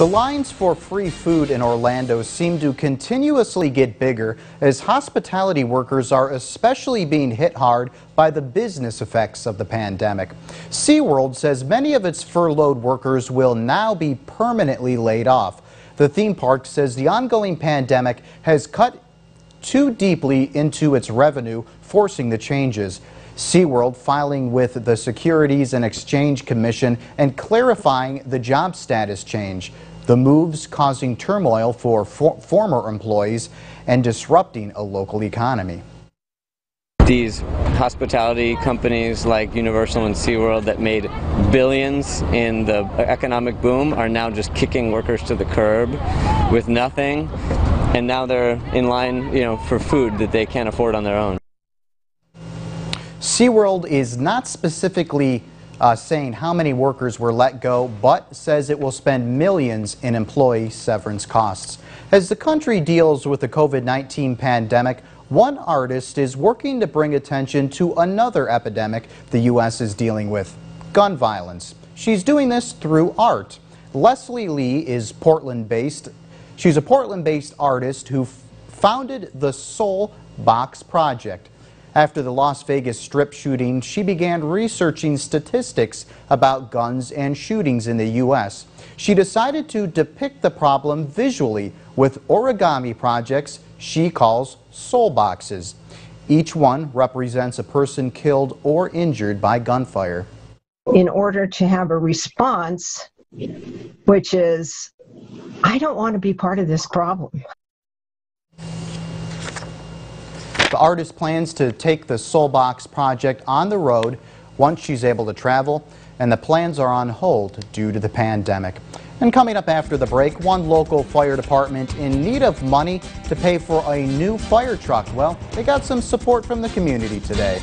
The lines for free food in Orlando seem to continuously get bigger as hospitality workers are especially being hit hard by the business effects of the pandemic. SeaWorld says many of its furloughed workers will now be permanently laid off. The theme park says the ongoing pandemic has cut too deeply into its revenue, forcing the changes. SeaWorld filing with the Securities and Exchange Commission and clarifying the job status change. The moves causing turmoil for for former employees and disrupting a local economy. These hospitality companies like Universal and SeaWorld that made billions in the economic boom are now just kicking workers to the curb with nothing and now they're in line you know for food that they can't afford on their own. SeaWorld is not specifically uh, saying how many workers were let go, but says it will spend millions in employee severance costs. As the country deals with the COVID-19 pandemic, one artist is working to bring attention to another epidemic the U.S. is dealing with, gun violence. She's doing this through art. Leslie Lee is Portland-based. She's a Portland-based artist who founded the Soul Box Project. After the Las Vegas Strip shooting, she began researching statistics about guns and shootings in the U.S. She decided to depict the problem visually with origami projects she calls soul boxes. Each one represents a person killed or injured by gunfire. In order to have a response, which is, I don't want to be part of this problem. The artist plans to take the Soulbox project on the road once she's able to travel, and the plans are on hold due to the pandemic. And coming up after the break, one local fire department in need of money to pay for a new fire truck. Well, they got some support from the community today.